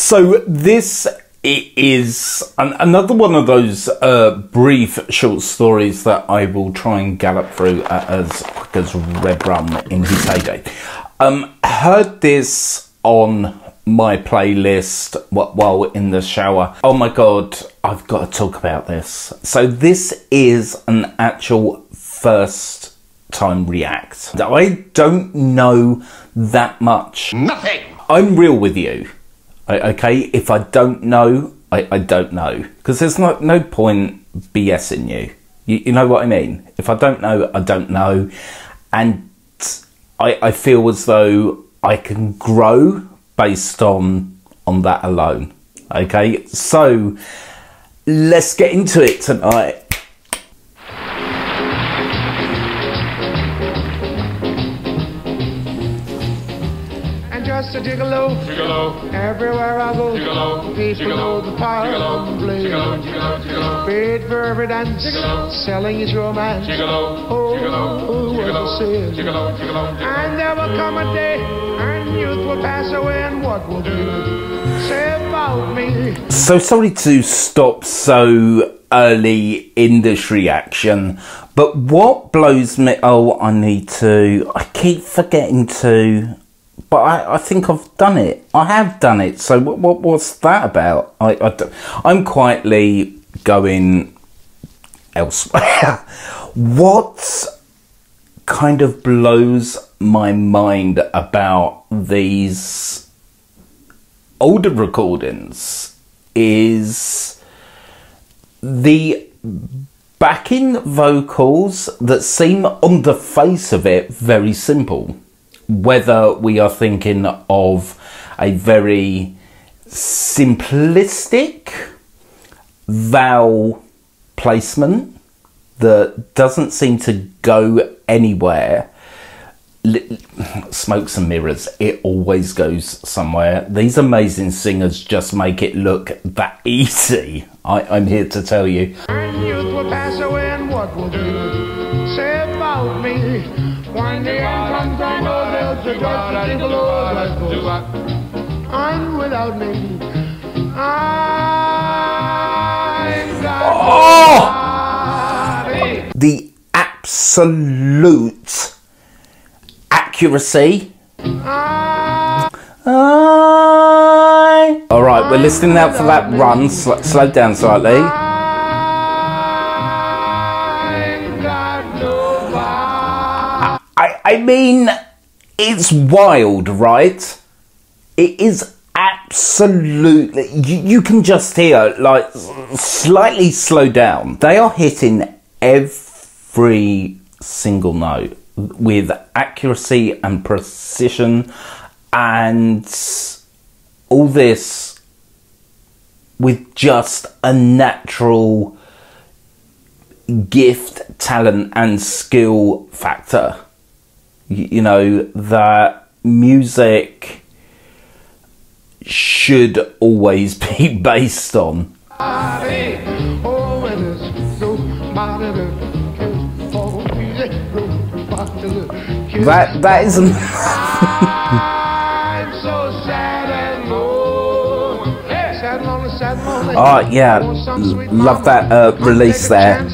So this is an, another one of those uh, brief short stories that I will try and gallop through uh, as quick as Red Rum in his heyday. Um, heard this on my playlist wh- while in the shower. Oh my god, I've got to talk about this. So this is an actual first time react. I don't know that much. Nothing! I'm real with you. I- Okay, if I don't know, I, I don't know because there's no no point BSing you. you. You know what I mean? If I don't know, I don't know, and I I feel as though I can grow based on on that alone. Okay, so let's get into it tonight. Just a gigolo, Gigolo, everywhere I go, gigolo, people know the power gigolo, of play. gigolo, gigolo, gigolo, Paid for every dance, Gigolo. selling his romance. gigolo, Oh, gigolo, oh, what gigolo, a sin. gigolo, gigolo, And there will come a day, and youth will pass away, and what will you say about me? So sorry to stop so early in this reaction, but what blows me? Oh, I need to. I keep forgetting to, but I, I think I've done it. I have done it. So what? what what's that about? I, I I'm quietly going elsewhere. what kind of blows my mind about these older recordings is the backing vocals that seem on the face of it very simple whether we are thinking of a very simplistic vowel placement that doesn't seem to go anywhere. Smokes and mirrors it always goes somewhere. These amazing singers just make it look that easy. I, i'm here to tell you And youth will pass away, and what will you say about me? When the end comes, I know there's a just a gigolo that goes without me. I'm the absolute accuracy I... all right we're listening out for that run Sl- slow down slightly I, mean, it's wild, right? It is absolutely. You, you can just hear, like, slightly slow down. They are hitting every single note with accuracy and precision, and all this with just a natural gift, talent, and skill factor. You know, that music should always be based on. That that lonely. Oh, yeah. Love that, uh, release there.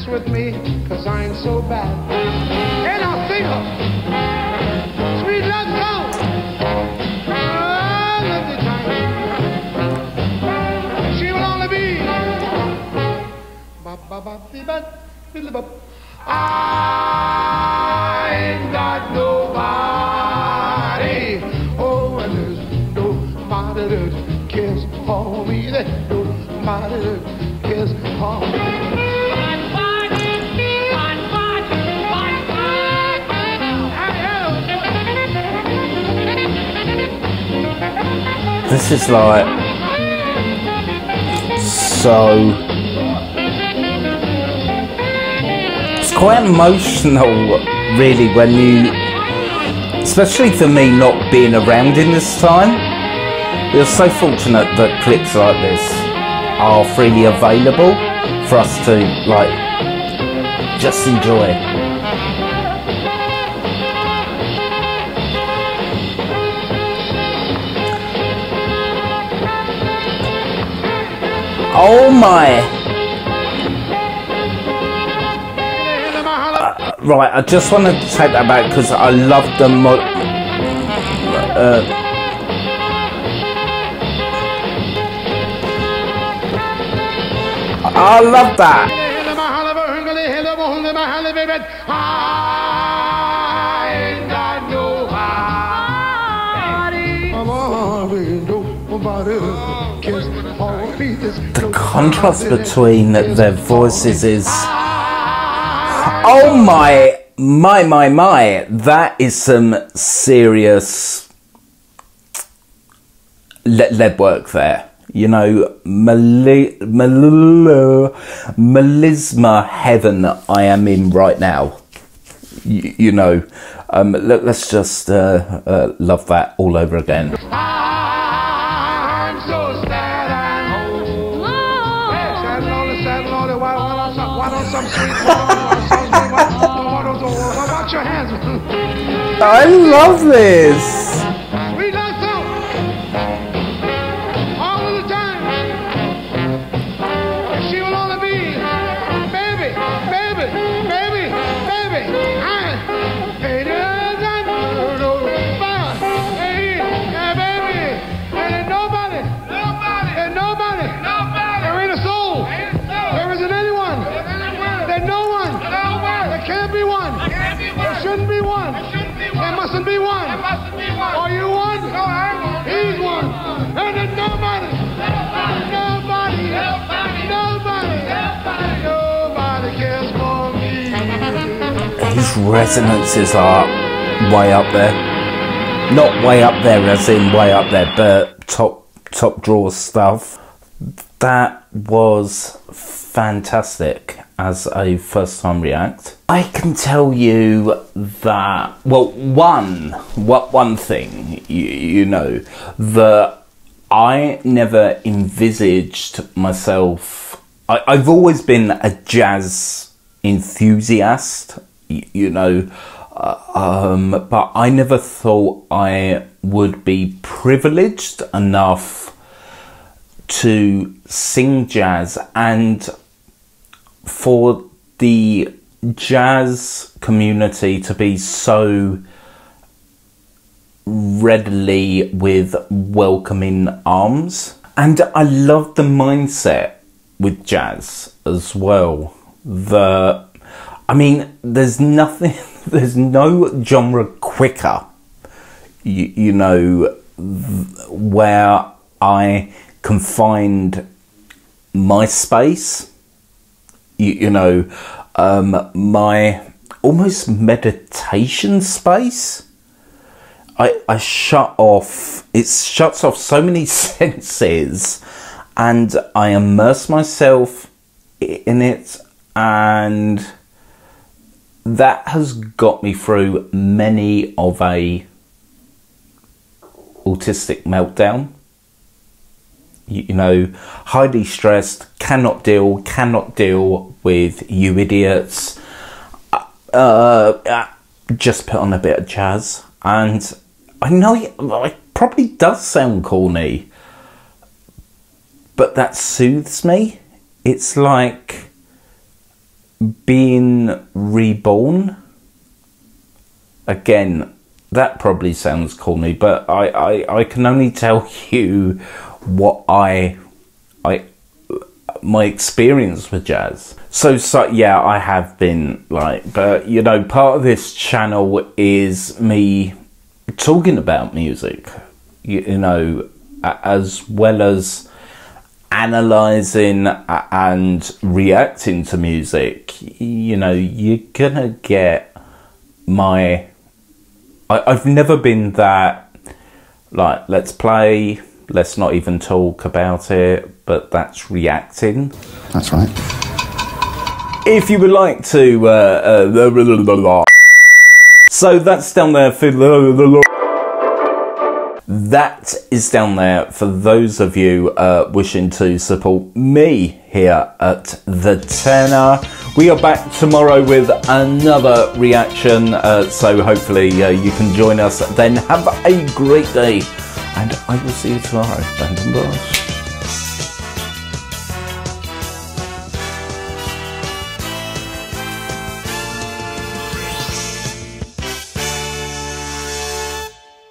Ba. I ain't got nobody. Oh, and there's nobody for me. There's nobody for me. This is like so. Quite emotional, really, when you, especially for me, not being around in this time. We're so fortunate that clips like this are freely available for us to like just enjoy. Oh my! Right, I just want to take that back because I love the mo- uh, I love that. The contrast between their voices is. Oh my, my, my, my. That is some serious le- lead work there. You know, meli- mel- melisma heaven I am in right now. You know, um, let, us just uh, uh, love that all over again. Sad and lonely, sad and lonely. Why, why, don't some, why don't some sweet, why, why, some sweet, why, why, don't, why, watch your hands. I love this. We resonances are way up there. Not way up there as in way up there, but top top drawer stuff. That was fantastic as a first time react. I can tell you that well one what one thing you, you know that I never envisaged myself I, I've always been a jazz enthusiast you know uh, um, but I never thought I would be privileged enough to sing jazz and for the jazz community to be so readily with welcoming arms. And I love the mindset with jazz as well. The, I mean, there's nothing, there's no genre quicker, you, you know, where I can find my space you, you know, um, my almost meditation space. I, I shut off, it shuts off so many senses and I immerse myself in it and that has got me through many of a autistic meltdown you, you know, highly stressed, cannot deal, cannot deal with you idiots. Uh, uh, just put on a bit of jazz, and I know it, it probably does sound corny, but that soothes me. It's like being reborn. Again, that probably sounds corny, but I, I, I can only tell you what I I my experience with jazz. So so yeah, I have been like but you know, part of this channel is me talking about music. You, you know, as well as analyzing and reacting to music, you know, you're gonna get my I, I've never been that like let's play let's not even talk about it but that's reacting That's right. if you would like to uh, uh, so that's down there for that is down there for those of you uh, wishing to support me here at the tenor. We are back tomorrow with another reaction uh, so hopefully uh, you can join us then. Have a great day and i will see you tomorrow.